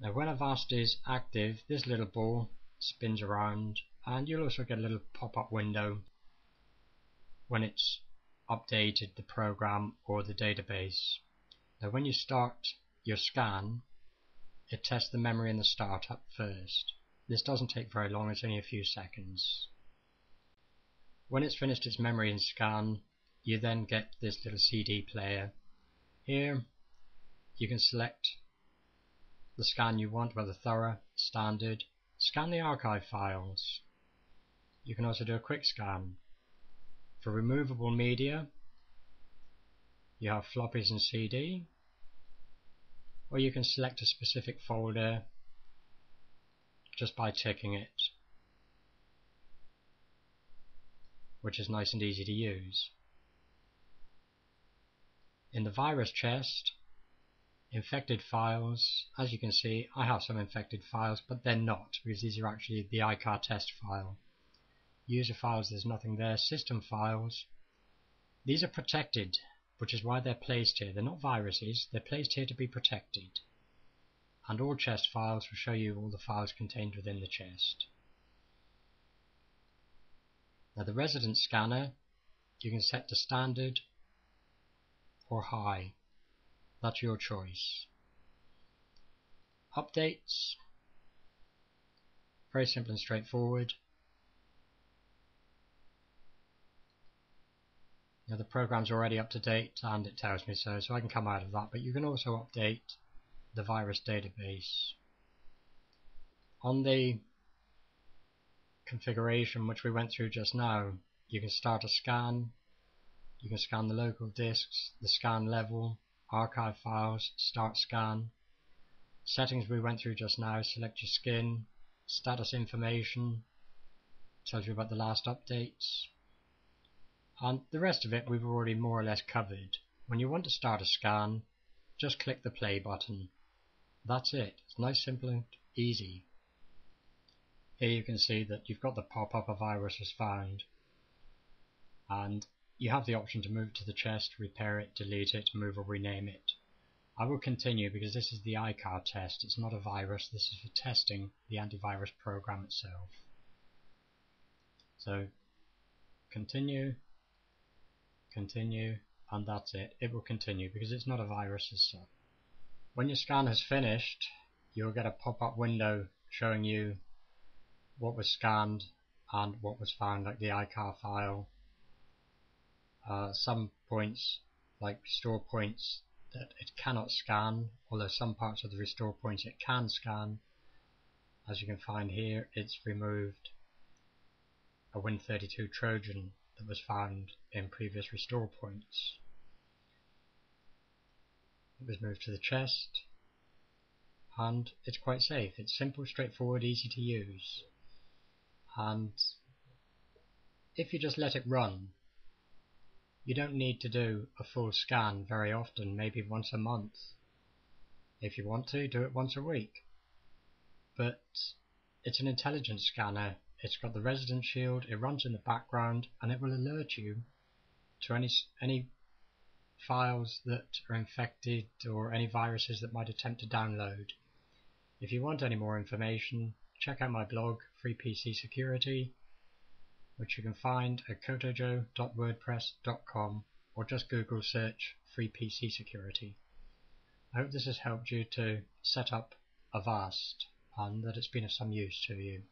Now when Avast is active, this little ball spins around and you'll also get a little pop-up window when it's updated the program or the database. Now when you start your scan, it tests the memory in the startup first. This doesn't take very long, it's only a few seconds. When it's finished its memory and scan, you then get this little CD player. Here you can select the scan you want, whether thorough, standard, scan the archive files. You can also do a quick scan. For removable media, you have floppies and CD, or you can select a specific folder just by ticking it, which is nice and easy to use. In the virus chest, infected files, as you can see I have some infected files but they're not because these are actually the EICAR test file. User files there's nothing there, system files, these are protected which is why they're placed here. They're not viruses, they're placed here to be protected. And all chest files will show you all the files contained within the chest. Now the resident scanner, you can set to standard or high. That's your choice. Updates. Very simple and straightforward. Now the program's already up to date and it tells me so, so I can come out of that, but you can also update the virus database. On the configuration which we went through just now, you can start a scan, you can scan the local disks, the scan level, archive files, start scan. Settings we went through just now, select your skin, status information, tells you about the last updates. And the rest of it we've already more or less covered. When you want to start a scan, just click the play button. That's it. It's nice, simple and easy. Here you can see that you've got the pop-up a virus was found. And you have the option to move it to the chest, repair it, delete it, move or rename it. I will continue because this is the EICAR test, it's not a virus, this is for testing the antivirus program itself. So continue, continue, and that's it. It will continue because it's not a virus as such. When your scan has finished, you'll get a pop-up window showing you what was scanned and what was found, like the EICAR file, uh, some points, like restore points, that it cannot scan, although some parts of the restore points it can scan. As you can find here, it's removed a Win32 Trojan that was found in previous restore points. It was moved to the chest, and it's quite safe. It's simple, straightforward, easy to use. And if you just let it run, you don't need to do a full scan very often, maybe once a month. If you want to, do it once a week. But it's an intelligent scanner. It's got the resident shield, it runs in the background, and it will alert you to any any files that are infected or any viruses that might attempt to download. If you want any more information, check out my blog, Free PC Security, which you can find at cotojo.wordpress.com or just Google search Free PC Security. I hope this has helped you to set up Avast and that it's been of some use to you.